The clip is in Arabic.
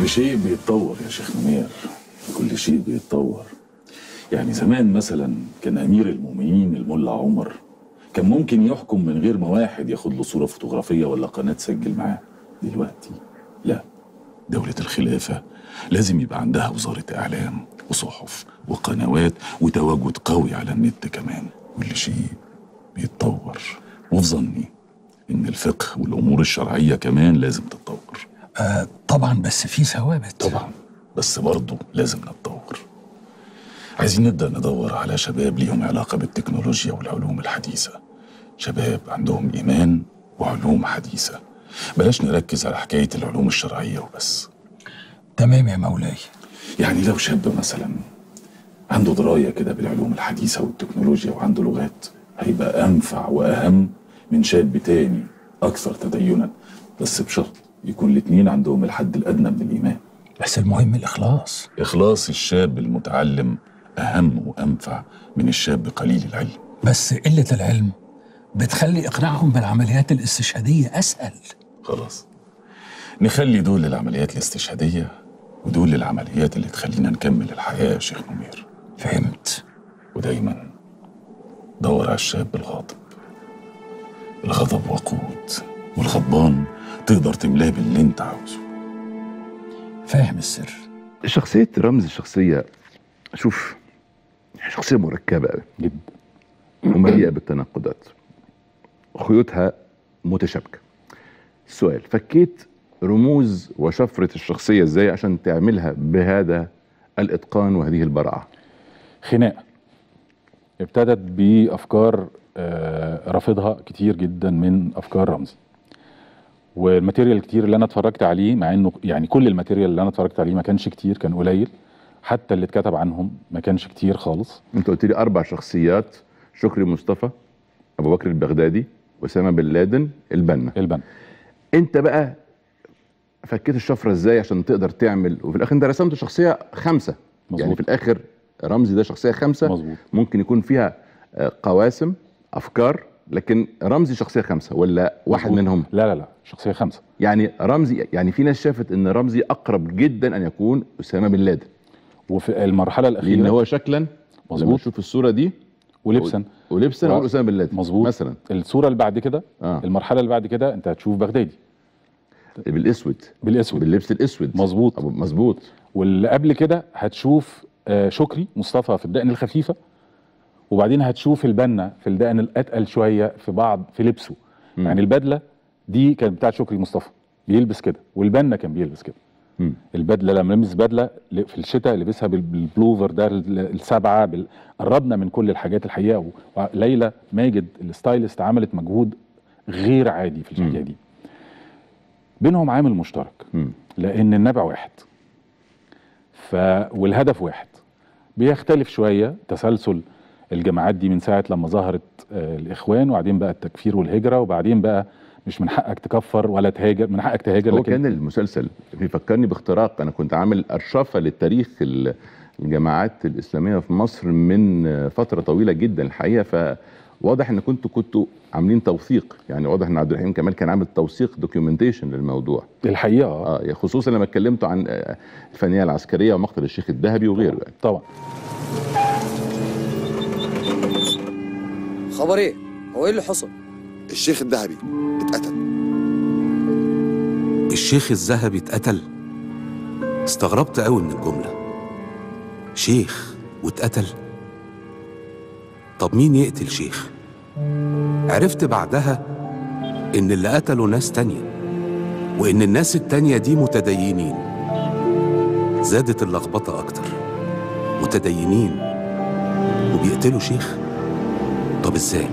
كل شيء بيتطور يا شيخ منير. كل شيء بيتطور. يعني زمان مثلا كان أمير المؤمنين الملا عمر كان ممكن يحكم من غير ما واحد ياخد له صورة فوتوغرافية ولا قناة تسجل معاه. دلوقتي لا. دولة الخلافة لازم يبقى عندها وزارة إعلام وصحف وقنوات وتواجد قوي على النت كمان. كل شيء بيتطور. وفي ظني إن الفقه والأمور الشرعية كمان لازم تتطور. آه طبعا بس في ثوابت. طبعا بس برضه لازم نتطور. عايزين نبدأ ندور على شباب ليهم علاقة بالتكنولوجيا والعلوم الحديثة. شباب عندهم إيمان وعلوم حديثة. بلاش نركز على حكاية العلوم الشرعية وبس. تمام يا مولاي. يعني لو شاب مثلا عنده دراية كده بالعلوم الحديثة والتكنولوجيا وعنده لغات هيبقى أنفع وأهم من شاب تاني أكثر تدينا بس بشرط يكون الاتنين عندهم الحد الأدنى من الإيمان. بس المهم الإخلاص. إخلاص الشاب المتعلم أهم وأنفع من الشاب قليل العلم. بس قلة العلم بتخلي إقناعهم بالعمليات الاستشهادية أسهل. خلاص. نخلي دول للعمليات الاستشهادية ودول للعمليات اللي تخلينا نكمل الحياة يا شيخ منير فهمت. ودايما دور على الشاب الغاضب. الغضب وقود. والغضبان تقدر تملاه باللي انت عاوزه. فاهم السر. شخصية رمز الشخصية شوف شخصية مركبة جدا ومليئة بالتناقضات. خيوطها متشابكة. السؤال فكيت رموز وشفرة الشخصية إزاي عشان تعملها بهذا الإتقان وهذه البراعة خناقة. ابتدت بأفكار آه، رافضها كتير جدا من أفكار رمزي وال material الكتير اللي أنا اتفرجت عليه مع إنه يعني كل ال material اللي أنا اتفرجت عليه ما كانش كتير كان قليل. حتى اللي اتكتب عنهم ما كانش كتير خالص. أنت قلت لي أربع شخصيات. شكري مصطفى أبو بكر البغدادي أسامة بن لادن البنا. البن أنت بقى فكيت الشفرة إزاي عشان تقدر تعمل؟ وفي الآخر أنت رسمت شخصية خمسة. مظبوط. يعني في الآخر رمزي ده شخصية خمسة. مظبوط. ممكن يكون فيها آه، قواسم أفكار لكن رمزي شخصية خمسه ولا واحد. منهم؟ لا لا لا شخصية خمسه يعني رمزي يعني في ناس شافت إن رمزي أقرب جدا أن يكون أسامة بن لادن. وفي المرحلة لأن الاخيره هو شكلا مظبوط. تشوف الصورة دي ولبسا. ولبسا و- نقول أسامة بن لادن مظبوط. مثلا. الصورة اللي بعد كده آه. المرحلة اللي بعد كده أنت هتشوف بغدادي. بالأسود. بالأسود. باللبس الأسود. مظبوط. مظبوط. واللي قبل كده هتشوف آه، شكري مصطفى في الدقن الخفيفة. وبعدين هتشوف البنا في الدقن الأتقل شوية في بعض في لبسه مم. يعني البدلة دي كانت بتاعت شكري مصطفى بيلبس كده والبنا كان بيلبس كده مم. البدلة لما لبس بدلة في الشتاء لبسها بال- بالبلوفر ده ال- السبعة بال... قربنا من كل الحاجات الحقيقة وليلى ماجد الستايلست عملت مجهود غير عادي في الحكاية. دي بينهم عامل مشترك مم. لأن النبع واحد ف والهدف واحد بيختلف شوية تسلسل الجماعات دي من ساعة لما ظهرت آه، الإخوان وبعدين بقى التكفير والهجرة وبعدين بقى مش من حقك تكفر ولا تهاجر من حقك تهاجر هو لكن كان المسلسل بيفكرني باختراق. أنا كنت عامل أرشفة للتاريخ ال- الجماعات الإسلامية في مصر من فترة طويلة جدا الحقيقة. فواضح إن كنتوا كنتوا عاملين توثيق. يعني واضح إن عبد الرحيم كمال كان عامل توثيق دوكيومنتيشن للموضوع. الحقيقة. آه خصوصا لما اتكلمتوا عن آه، الفنية العسكرية ومقتل الشيخ الذهبي وغيره يعني. طبعا. خبر إيه؟ هو إيه اللي حصل؟ الشيخ الذهبي اتقتل. الشيخ الذهبي اتقتل؟ استغربت قوي من الجملة. شيخ واتقتل؟ طب مين يقتل شيخ؟ عرفت بعدها إن اللي قتلوا ناس تانية وإن الناس التانية دي متدينين. زادت اللخبطة أكتر. متدينين. وبيقتلوا شيخ. طب إزاي؟